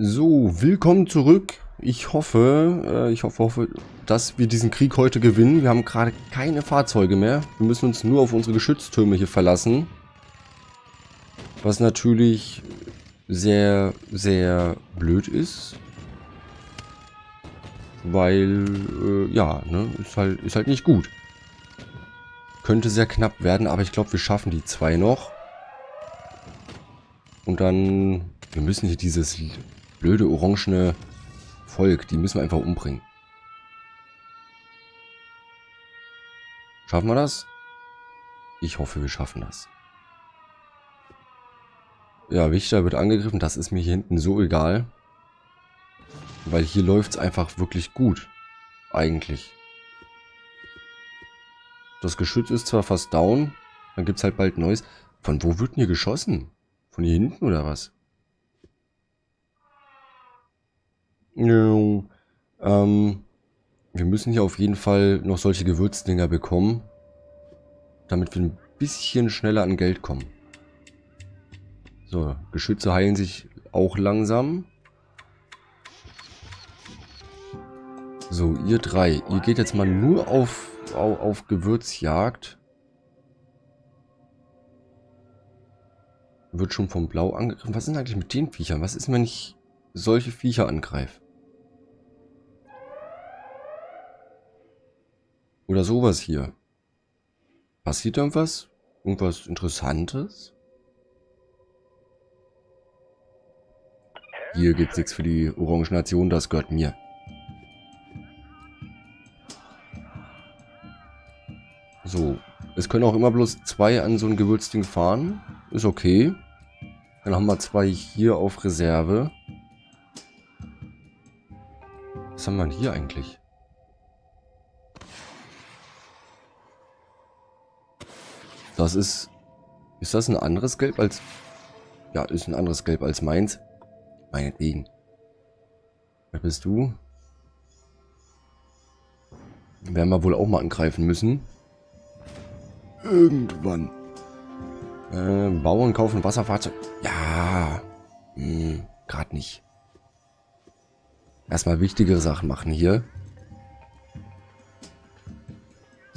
So, willkommen zurück. Ich hoffe, äh, ich hoffe, hoffe, dass wir diesen Krieg heute gewinnen. Wir haben gerade keine Fahrzeuge mehr. Wir müssen uns nur auf unsere Geschütztürme hier verlassen. Was natürlich sehr, sehr blöd ist. Weil, äh, ja, ne, ist halt, ist halt nicht gut. Könnte sehr knapp werden, aber ich glaube, wir schaffen die zwei noch. Und dann, wir müssen hier dieses blöde orangene Volk, die müssen wir einfach umbringen. Schaffen wir das? Ich hoffe, wir schaffen das. Ja, Wichter wird angegriffen. Das ist mir hier hinten so egal. Weil hier läuft es einfach wirklich gut. Eigentlich. Das Geschütz ist zwar fast down. Dann gibt es halt bald Neues. Von wo wird denn hier geschossen? Von hier hinten oder was? Ja, ähm, wir müssen hier auf jeden Fall noch solche Gewürzdinger bekommen, damit wir ein bisschen schneller an Geld kommen. So, Geschütze heilen sich auch langsam. So, ihr drei, ihr geht jetzt mal nur auf, auf, auf Gewürzjagd. Wird schon vom Blau angegriffen. Was ist denn eigentlich mit den Viechern? Was ist, wenn ich solche Viecher angreife? Oder sowas hier. Passiert irgendwas? Irgendwas Interessantes? Hier gibt's nichts für die Orange Nation, das gehört mir. So. Es können auch immer bloß zwei an so ein Gewürzding fahren. Ist okay. Dann haben wir zwei hier auf Reserve. Was haben wir denn hier eigentlich? Das ist... Ist das ein anderes Gelb als... Ja, ist ein anderes Gelb als meins. Meinetwegen. Wer bist du? Werden wir wohl auch mal angreifen müssen. Irgendwann. Äh, Bauern kaufen Wasserfahrzeug. Ja. Hm, gerade nicht. Erstmal wichtigere Sachen machen hier.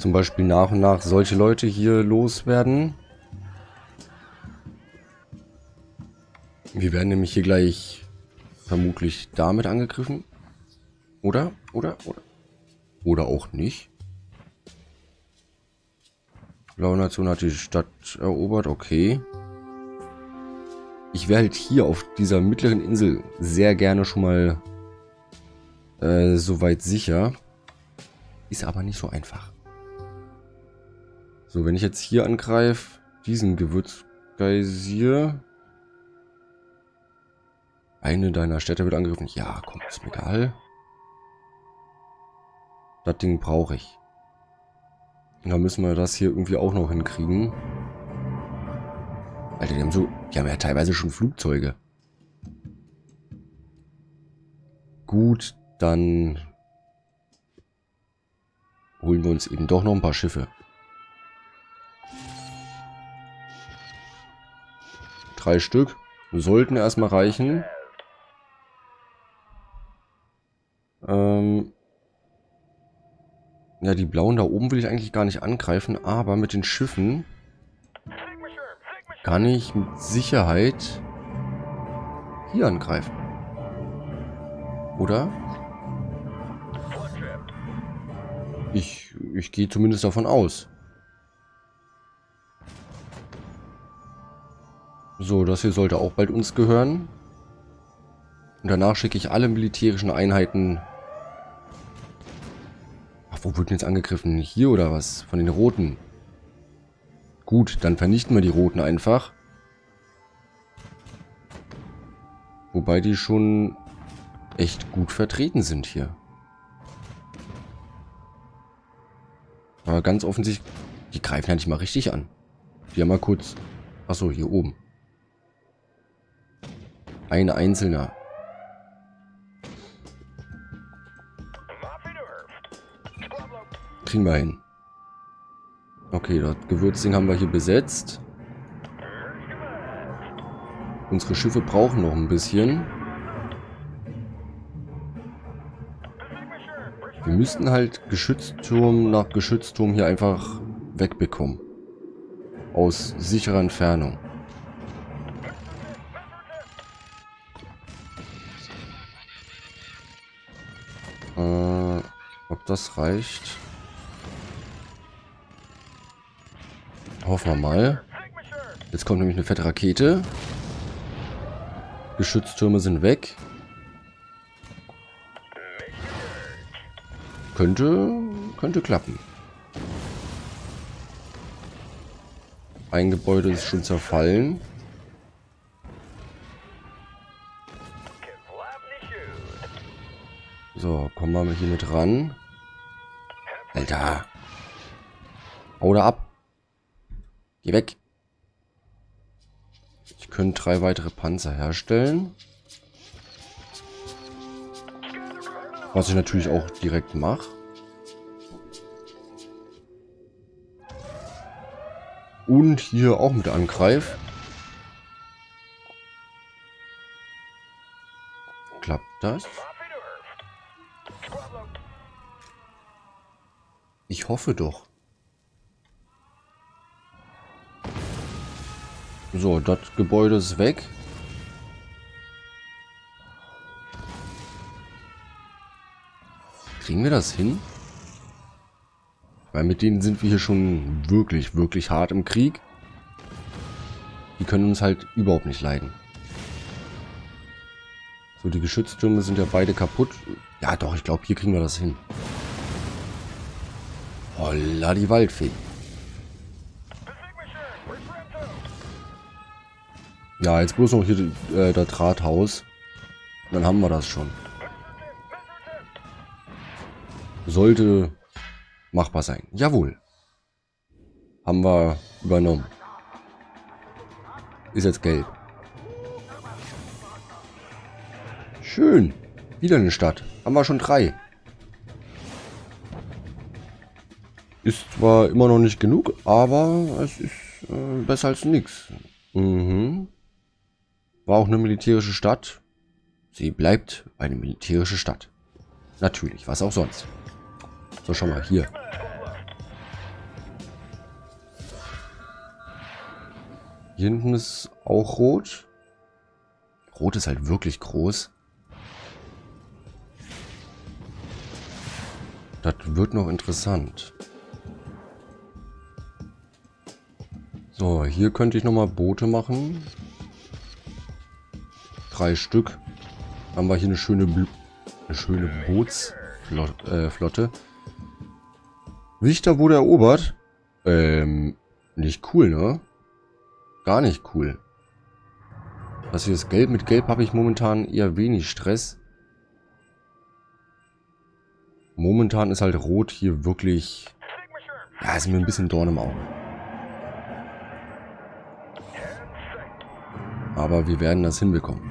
Zum Beispiel nach und nach solche Leute hier loswerden. Wir werden nämlich hier gleich vermutlich damit angegriffen. Oder? Oder? Oder? Oder auch nicht. Blaue Nation hat die Stadt erobert, okay. Ich wäre halt hier auf dieser mittleren Insel sehr gerne schon mal äh, soweit sicher. Ist aber nicht so einfach. So, wenn ich jetzt hier angreife, diesen Gewürzgeisier. Eine deiner Städte wird angegriffen. Ja, komm, ist mir egal. Das Ding brauche ich. Und dann müssen wir das hier irgendwie auch noch hinkriegen. Alter, die haben so... Die haben ja teilweise schon Flugzeuge. Gut, dann holen wir uns eben doch noch ein paar Schiffe. Drei Stück. Sollten erstmal reichen. Ähm ja, die blauen da oben will ich eigentlich gar nicht angreifen, aber mit den Schiffen kann ich mit Sicherheit hier angreifen. Oder? Ich, ich gehe zumindest davon aus. So, das hier sollte auch bald uns gehören. Und danach schicke ich alle militärischen Einheiten... Ach, wo wird denn jetzt angegriffen? Hier oder was? Von den Roten. Gut, dann vernichten wir die Roten einfach. Wobei die schon echt gut vertreten sind hier. Aber ganz offensichtlich, die greifen ja nicht mal richtig an. Die haben mal kurz... Achso, hier oben. Ein einzelner. Kriegen wir hin. Okay, das Gewürzding haben wir hier besetzt. Unsere Schiffe brauchen noch ein bisschen. Wir müssten halt Geschützturm nach Geschützturm hier einfach wegbekommen. Aus sicherer Entfernung. Das reicht? Hoffen wir mal. Jetzt kommt nämlich eine fette Rakete. Geschütztürme sind weg. Könnte, könnte klappen. Ein Gebäude ist schon zerfallen. So, kommen wir mal hier mit ran. Alter. Hau da ab. Geh weg. Ich könnte drei weitere Panzer herstellen. Was ich natürlich auch direkt mache. Und hier auch mit angreife. Klappt das? Ich hoffe doch. So, das Gebäude ist weg. Kriegen wir das hin? Weil mit denen sind wir hier schon wirklich, wirklich hart im Krieg. Die können uns halt überhaupt nicht leiden. So, die Geschütztürme sind ja beide kaputt. Ja, doch, ich glaube, hier kriegen wir das hin. Holla, die Waldfee. Ja, jetzt bloß noch hier äh, das Rathaus. Dann haben wir das schon. Sollte machbar sein. Jawohl. Haben wir übernommen. Ist jetzt gelb. Schön. Wieder eine Stadt. Haben wir schon drei. Ist zwar immer noch nicht genug, aber es ist äh, besser als nichts. Mhm. War auch eine militärische Stadt. Sie bleibt eine militärische Stadt. Natürlich, was auch sonst. So, schau mal, hier. Hier hinten ist auch rot. Rot ist halt wirklich groß. Das wird noch interessant. So, hier könnte ich nochmal Boote machen. Drei Stück. Haben wir hier eine schöne, Bl eine schöne Bootsflotte. Äh, Wichter wurde erobert. Ähm, nicht cool, ne? Gar nicht cool. Was hier ist Gelb. Mit Gelb habe ich momentan eher wenig Stress. Momentan ist halt Rot hier wirklich... Ja, ist mir ein bisschen Dorn im Auge. Aber wir werden das hinbekommen.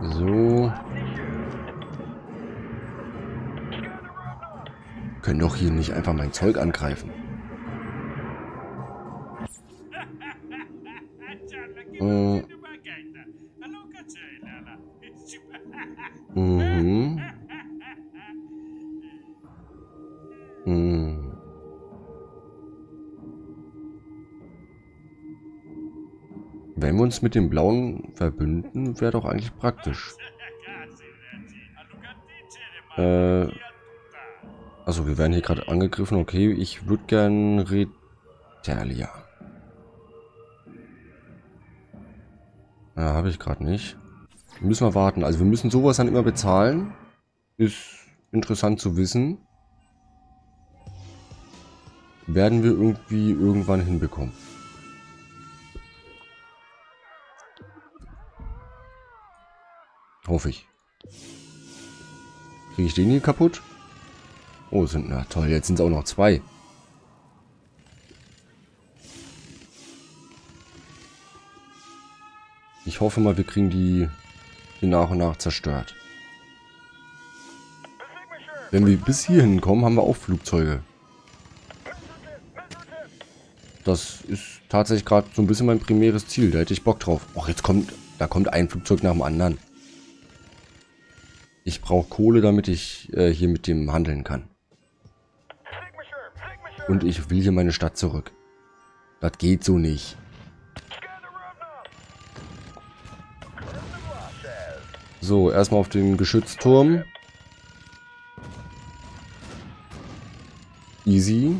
So. Können doch hier nicht einfach mein Zeug angreifen. Äh. Mhm. Mhm. Wenn wir uns mit dem Blauen verbünden, wäre doch eigentlich praktisch. Äh, also wir werden hier gerade angegriffen. Okay, ich würde gern Retalia. Ja, habe ich gerade nicht. Müssen wir warten. Also wir müssen sowas dann immer bezahlen. Ist interessant zu wissen. Werden wir irgendwie irgendwann hinbekommen. Hoffe ich. Kriege ich den hier kaputt? Oh, sind na toll. Jetzt sind es auch noch zwei. Ich hoffe mal, wir kriegen die, die nach und nach zerstört. Wenn wir bis hierhin kommen, haben wir auch Flugzeuge. Das ist tatsächlich gerade so ein bisschen mein primäres Ziel. Da hätte ich Bock drauf. Och, jetzt kommt, da kommt ein Flugzeug nach dem anderen. Ich brauche Kohle, damit ich äh, hier mit dem handeln kann. Und ich will hier meine Stadt zurück. Das geht so nicht. So, erstmal auf den Geschützturm. Easy.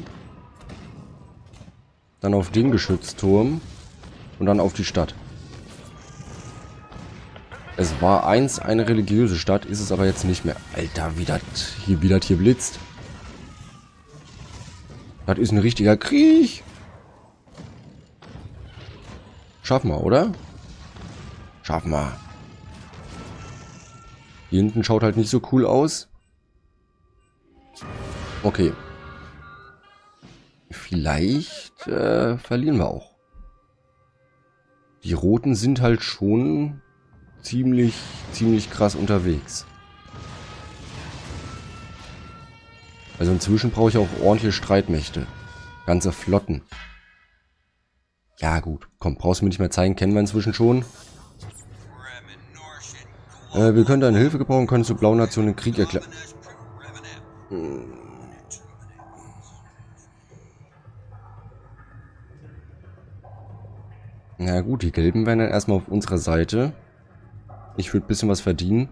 Dann auf den Geschützturm. Und dann auf die Stadt. Es war eins eine religiöse Stadt, ist es aber jetzt nicht mehr. Alter, wie das hier, hier blitzt. Das ist ein richtiger Krieg. Schaffen wir, oder? Schaffen wir. Hier hinten schaut halt nicht so cool aus. Okay. Vielleicht äh, verlieren wir auch. Die Roten sind halt schon ziemlich, ziemlich krass unterwegs. Also inzwischen brauche ich auch ordentliche Streitmächte. Ganze Flotten. Ja gut, komm, brauchst du mir nicht mehr zeigen, kennen wir inzwischen schon. Äh, wir können deine Hilfe gebrauchen, können zur blauen Nation den Krieg erklären. Hm. Na gut, die Gelben wären dann erstmal auf unserer Seite. Ich würde ein bisschen was verdienen.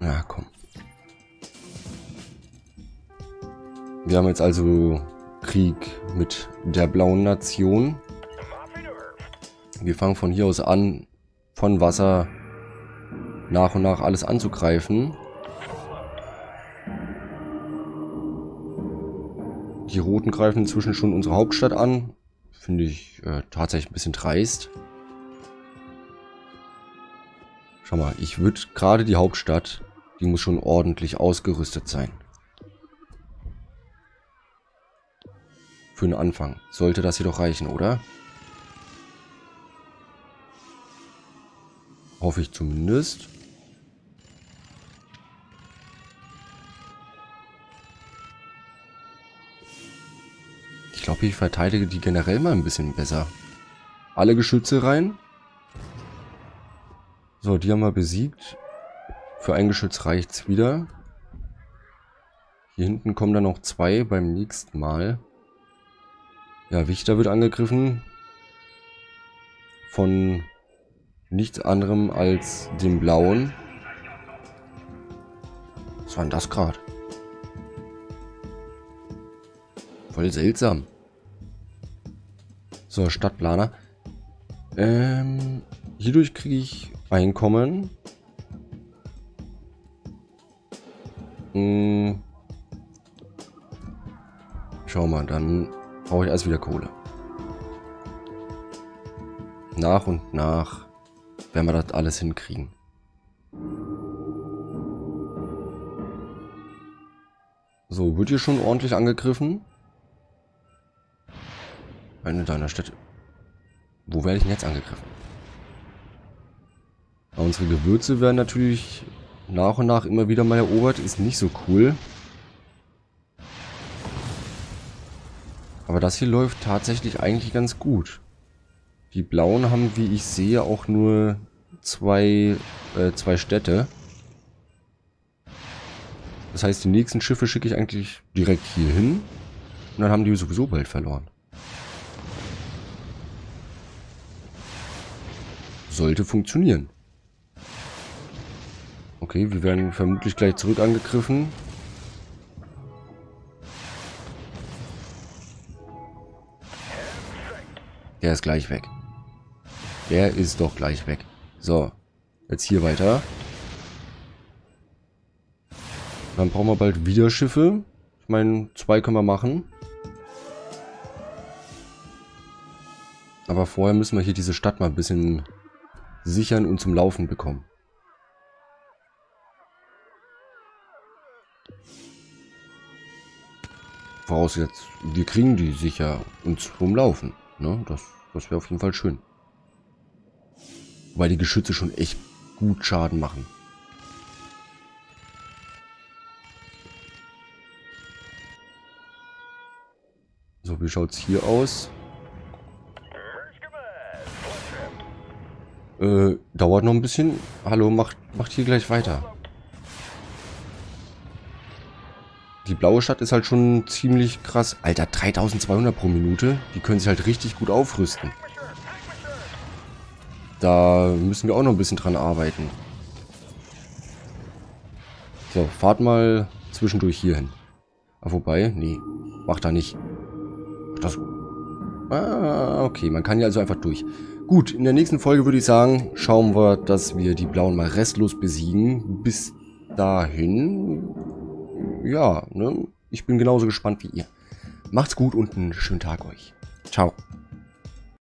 Na komm. Wir haben jetzt also Krieg mit der blauen Nation. Wir fangen von hier aus an, von Wasser nach und nach alles anzugreifen. Die Roten greifen inzwischen schon unsere Hauptstadt an. Finde ich äh, tatsächlich ein bisschen dreist. Schau mal, ich würde gerade die Hauptstadt, die muss schon ordentlich ausgerüstet sein. Für den Anfang. Sollte das jedoch reichen, oder? Hoffe ich zumindest. Ich glaube, ich verteidige die generell mal ein bisschen besser. Alle Geschütze rein. So, die haben wir besiegt. Für ein Geschütz reicht es wieder. Hier hinten kommen dann noch zwei beim nächsten Mal. Ja, Wichter wird angegriffen. Von nichts anderem als dem blauen. Was war denn das gerade? Voll seltsam. So, Stadtplaner. Ähm, hierdurch kriege ich Einkommen. Hm. Schau mal, dann brauche ich erst wieder Kohle. Nach und nach werden wir das alles hinkriegen. So, wird hier schon ordentlich angegriffen? Eine deiner Städte. Wo werde ich denn jetzt angegriffen? Unsere Gewürze werden natürlich nach und nach immer wieder mal erobert. Ist nicht so cool. Aber das hier läuft tatsächlich eigentlich ganz gut. Die blauen haben, wie ich sehe, auch nur zwei, äh, zwei Städte. Das heißt, die nächsten Schiffe schicke ich eigentlich direkt hier hin. Und dann haben die sowieso bald verloren. Sollte funktionieren. Okay, wir werden vermutlich gleich zurück angegriffen. Der ist gleich weg. Der ist doch gleich weg. So, jetzt hier weiter. Dann brauchen wir bald wieder Schiffe. Ich meine, zwei können wir machen. Aber vorher müssen wir hier diese Stadt mal ein bisschen sichern und zum Laufen bekommen. Vorausgesetzt, wir kriegen die sicher und zum Laufen. Ne? Das, das wäre auf jeden Fall schön. Weil die Geschütze schon echt gut Schaden machen. So, wie schaut es hier aus? Äh, dauert noch ein bisschen. Hallo, macht, macht hier gleich weiter. Die blaue Stadt ist halt schon ziemlich krass. Alter, 3200 pro Minute. Die können sich halt richtig gut aufrüsten. Da müssen wir auch noch ein bisschen dran arbeiten. So, fahrt mal zwischendurch hier hin. Ah, wobei, nee, macht da nicht. Das... Ah, okay, man kann ja also einfach durch. Gut, in der nächsten Folge würde ich sagen, schauen wir, dass wir die Blauen mal restlos besiegen. Bis dahin, ja, ne, ich bin genauso gespannt wie ihr. Macht's gut und einen schönen Tag euch. Ciao.